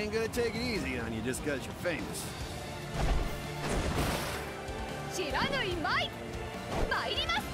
ain't gonna take it easy on you just cause you're famous. Shiranui Mai! Mairimasu!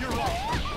You're wrong.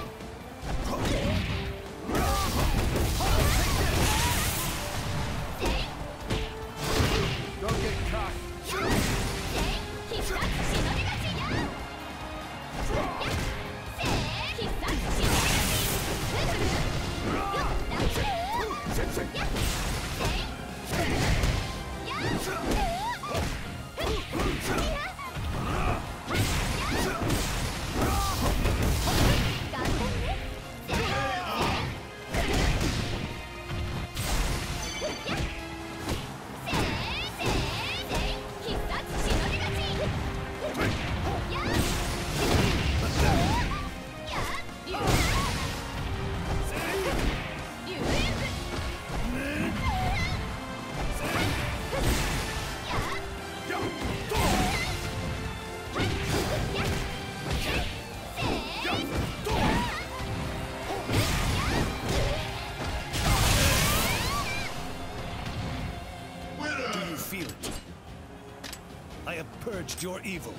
feel it. I have purged your evil.